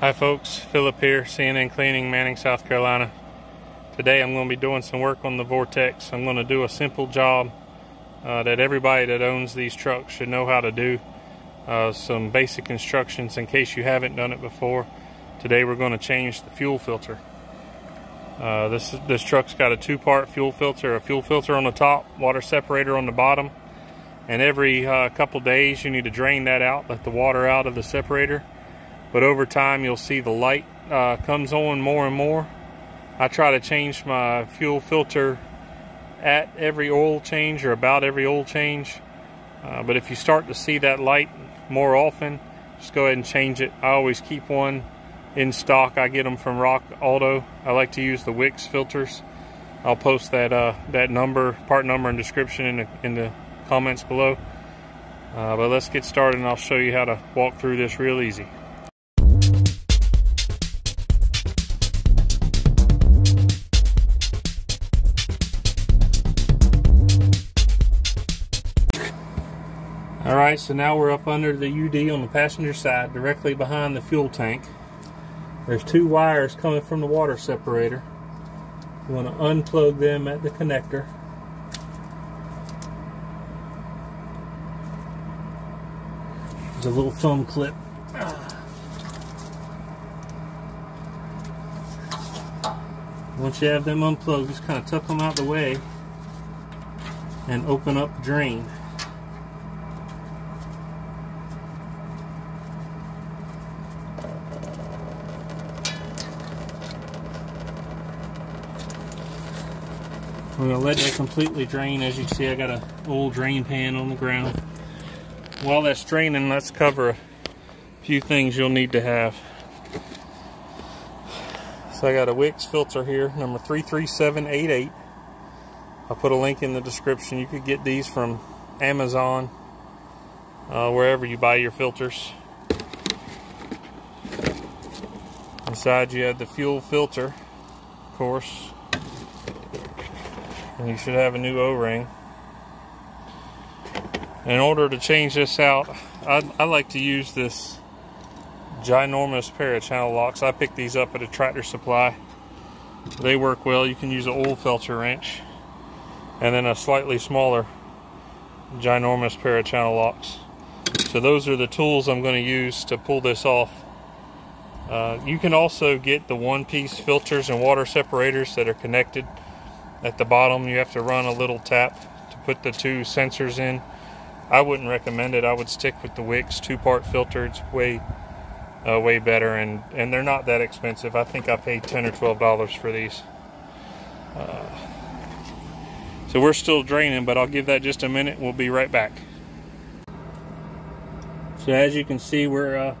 Hi folks, Philip here, C&N Cleaning, Manning, South Carolina. Today I'm going to be doing some work on the Vortex. I'm going to do a simple job uh, that everybody that owns these trucks should know how to do. Uh, some basic instructions in case you haven't done it before. Today we're going to change the fuel filter. Uh, this, this truck's got a two-part fuel filter, a fuel filter on the top, water separator on the bottom. And every uh, couple days you need to drain that out, let the water out of the separator but over time you'll see the light uh, comes on more and more. I try to change my fuel filter at every oil change or about every oil change. Uh, but if you start to see that light more often, just go ahead and change it. I always keep one in stock. I get them from Rock Auto. I like to use the Wix filters. I'll post that uh, that number, part number, and description in the, in the comments below. Uh, but let's get started and I'll show you how to walk through this real easy. Alright, so now we're up under the UD on the passenger side, directly behind the fuel tank. There's two wires coming from the water separator. You want to unplug them at the connector. There's a little thumb clip. Once you have them unplugged, just kind of tuck them out of the way and open up the drain. I'm to let that completely drain. As you can see, I got a old drain pan on the ground. While that's draining, let's cover a few things you'll need to have. So I got a Wix filter here, number 33788. I'll put a link in the description. You could get these from Amazon, uh, wherever you buy your filters. Inside you have the fuel filter, of course and you should have a new o-ring. In order to change this out I, I, like to use this ginormous pair of channel locks. I picked these up at a tractor supply. They work well. You can use an old filter wrench and then a slightly smaller ginormous pair of channel locks. So those are the tools I'm going to use to pull this off. Uh, you can also get the one-piece filters and water separators that are connected at the bottom you have to run a little tap to put the two sensors in. I wouldn't recommend it. I would stick with the Wix two-part filter. It's way uh, way better and and they're not that expensive. I think I paid 10 or 12 dollars for these. Uh, so we're still draining, but I'll give that just a minute. We'll be right back. So as you can see, we're uh,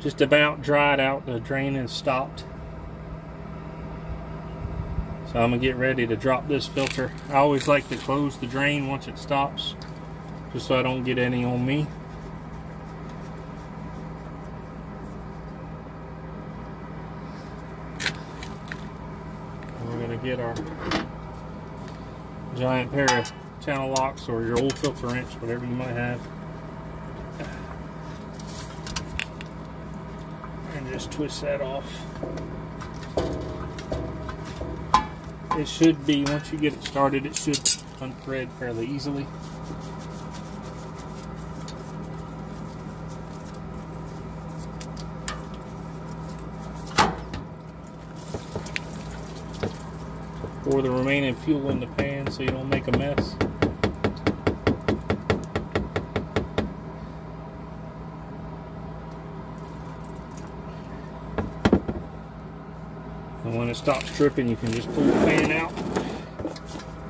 just about dried out. The drain stopped. So I'm gonna get ready to drop this filter. I always like to close the drain once it stops, just so I don't get any on me. We're gonna get our giant pair of channel locks or your old filter wrench, whatever you might have. And just twist that off. It should be, once you get it started, it should unthread fairly easily. Pour the remaining fuel in the pan so you don't make a mess. When it stops dripping, you can just pull the fan out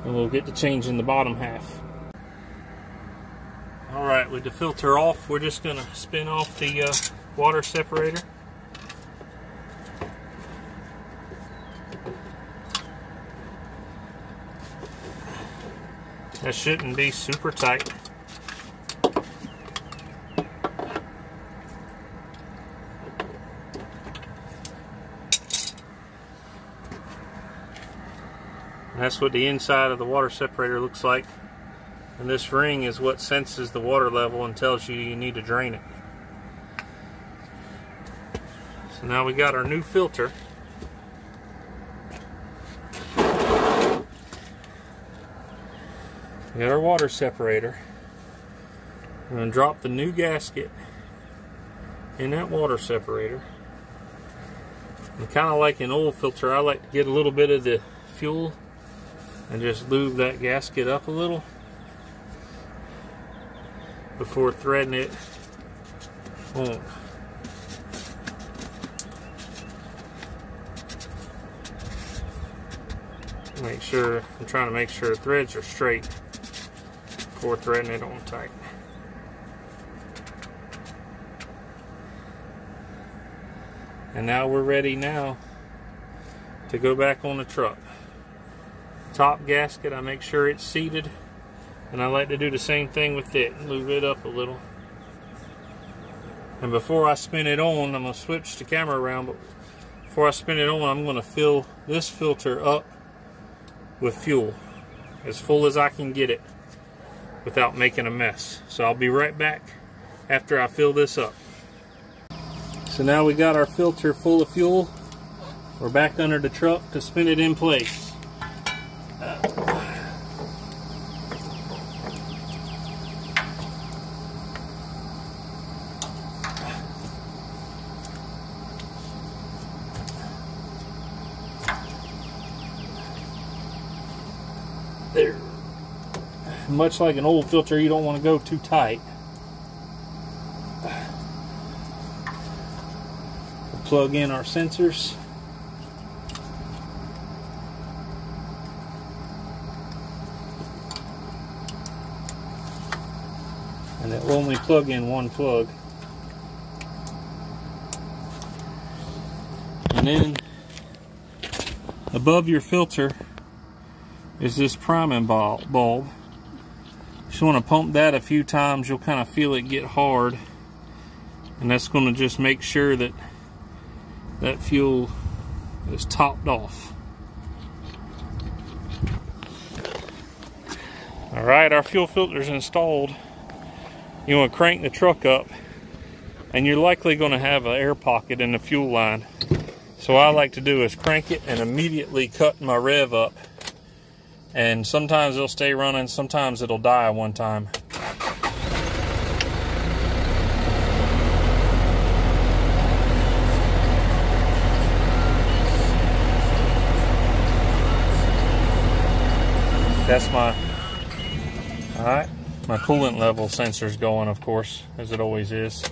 and we'll get to changing the bottom half. All right, with the filter off, we're just gonna spin off the uh, water separator. That shouldn't be super tight. That's what the inside of the water separator looks like. And this ring is what senses the water level and tells you you need to drain it. So now we got our new filter. We got our water separator. I'm going to drop the new gasket in that water separator. And kind of like an oil filter, I like to get a little bit of the fuel and just lube that gasket up a little before threading it on. Make sure, I'm trying to make sure threads are straight before threading it on tight. And now we're ready now to go back on the truck. Top gasket, I make sure it's seated. And I like to do the same thing with it, move it up a little. And before I spin it on, I'm gonna switch the camera around, but before I spin it on, I'm gonna fill this filter up with fuel, as full as I can get it without making a mess. So I'll be right back after I fill this up. So now we got our filter full of fuel. We're back under the truck to spin it in place. There. Much like an old filter, you don't want to go too tight. plug in our sensors. And it will only plug in one plug. And then above your filter is this priming bulb. Just want to pump that a few times. You'll kind of feel it get hard. And that's going to just make sure that that fuel is topped off. All right, our fuel filter is installed. You want to crank the truck up and you're likely going to have an air pocket in the fuel line. So what I like to do is crank it and immediately cut my rev up. And sometimes it'll stay running, sometimes it'll die one time. that's my my coolant level sensor's going of course as it always is.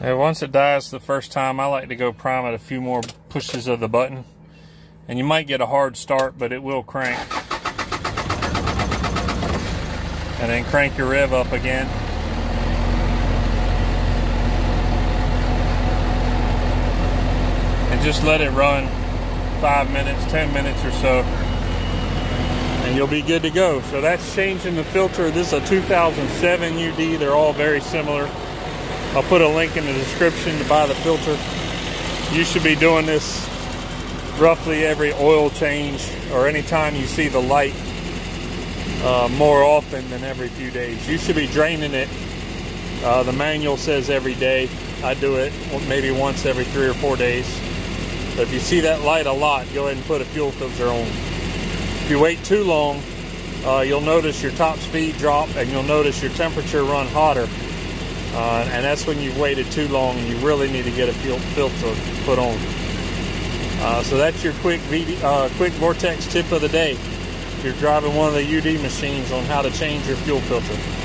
And once it dies the first time I like to go prime it a few more pushes of the button. And you might get a hard start but it will crank. And then crank your rev up again. And just let it run five minutes, 10 minutes or so, and you'll be good to go. So that's changing the filter. This is a 2007 UD. They're all very similar. I'll put a link in the description to buy the filter. You should be doing this roughly every oil change or anytime you see the light uh, more often than every few days. You should be draining it. Uh, the manual says every day. I do it maybe once every three or four days. So if you see that light a lot, go ahead and put a fuel filter on. If you wait too long, uh, you'll notice your top speed drop and you'll notice your temperature run hotter. Uh, and that's when you've waited too long and you really need to get a fuel filter put on. Uh, so that's your quick, UD, uh, quick Vortex tip of the day. If you're driving one of the UD machines on how to change your fuel filter.